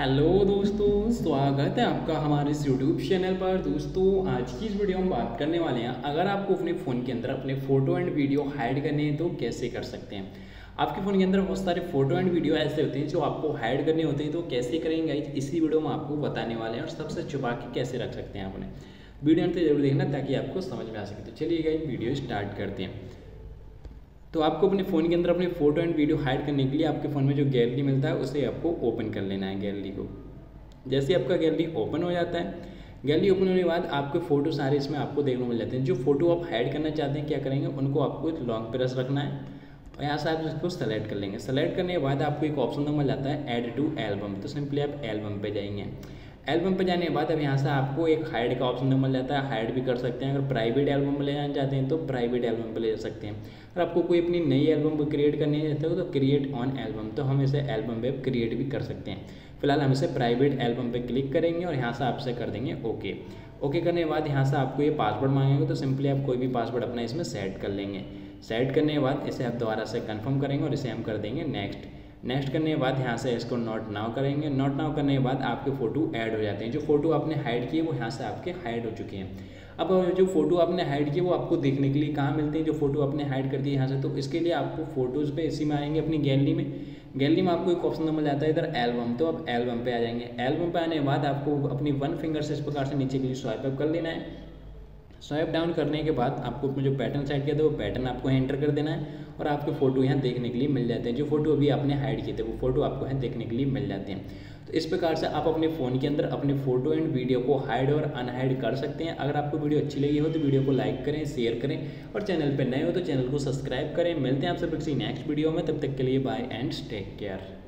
Hello दोस्तों, स्वागत है आपका हमारे इस यूट्यूब चैनल पर। दोस्तों, आज की इस वीडियो में बात करने वाले हैं, अगर आपको अपने फ़ोन के अंदर अपने फ़ोटो एंड वीडियो हाइड करने हैं तो कैसे कर सकते हैं? आपके फ़ोन के अंदर बहुत सारे फ़ोटो एंड वीडियो ऐसे होते हैं जो आपको हाइड करने होते हैं तो कैसे करेंगे इसी वीडियो में आपको बताने वाले हैं और सबसे छुपा के कैसे रख सकते हैं अपने वीडियो अंत ज़रूर देखना ताकि आपको समझ में आ सके। तो चलिए गाइज़ वीडियो स्टार्ट करते हैं। तो आपको अपने फ़ोन के अंदर अपने फ़ोटो एंड वीडियो हाइड करने के लिए आपके फ़ोन में जो गैलरी मिलता है, उसे आपको ओपन कर लेना है गैलरी को। जैसे आपका गैलरी ओपन हो जाता है गैलरी ओपन होने के बाद आपके फ़ोटो सारे इसमें आपको देखने को मिल जाते हैं। जो फ़ोटो आप हाइड करना चाहते हैं, क्या करेंगे, उनको आपको लॉन्ग प्रेस रखना है और यहाँ से आप इसको सेलेक्ट कर लेंगे। सेलेक्ट करने के बाद आपको एक ऑप्शन मिल जाता है ऐड टू एल्बम तो सिंपली आप एल्बम पे जाएँगे। एल्बम पर जाने के बाद अब यहाँ से आपको एक हाइड का ऑप्शन मिल जाता है। हाइड भी कर सकते हैं। अगर प्राइवेट एल्बम पर ले जाना चाहते हैं तो प्राइवेट एल्बम पर ले जा सकते हैं। अगर आपको कोई अपनी नई एल्बम को क्रिएट करनी है तो क्रिएट ऑन एल्बम तो हम इसे एल्बम पे क्रिएट भी कर सकते हैं। फ़िलहाल हम इसे प्राइवेट एल्बम पे क्लिक करेंगे और यहाँ से आपसे कर देंगे ओके ओके करने के बाद यहाँ से आपको ये पासवर्ड मांगेंगे तो सिंपली आप कोई भी पासवर्ड अपना इसमें सेट कर लेंगे। सेट करने के बाद इसे आप दोबारा से कन्फर्म करेंगे और इसे हम कर देंगे नेक्स्ट नेक्स्ट करने के बाद यहाँ से इसको नोट नाउ करेंगे। नोट नाउ करने के बाद आपके फ़ोटो ऐड हो जाते हैं। जो फ़ोटो आपने हाइड किए, वो यहाँ से आपके हाइड हो चुके हैं। अब जो फ़ोटो आपने हाइड किए, वो आपको देखने के लिए कहाँ मिलते हैं? जो फ़ोटो आपने हाइड कर दिए यहाँ से तो इसके लिए आपको फ़ोटोज़ पे इसी में आएँगे अपनी गैलरी में। गैलरी में आपको एक ऑप्शन मिल जाता है इधर एल्बम तो अब एल्बम पे आ जाएँगे। एल्बम पे आने के बाद आपको अपनी वन फिंगर से इस प्रकार से नीचे के लिए स्वाइप अप कर लेना है। स्वाइप डाउन करने के बाद आपको अपने जो पैटर्न सेट किया था, वो पैटर्न आपको एंटर कर देना है और आपके फ़ोटो यहाँ देखने के लिए मिल जाते हैं। जो फ़ोटो अभी आपने हाइड किए थे, वो फ़ोटो आपको यहाँ देखने के लिए मिल जाते हैं। तो इस प्रकार से आप अपने फ़ोन के अंदर अपने फ़ोटो एंड वीडियो को हाइड और अनहाइड कर सकते हैं। अगर आपको वीडियो अच्छी लगी हो तो वीडियो को लाइक करें शेयर करें और चैनल पर नए हो तो चैनल को सब्सक्राइब करें। मिलते हैं आपसे किसी नेक्स्ट वीडियो में। तब तक के लिए बाय एंड टेक केयर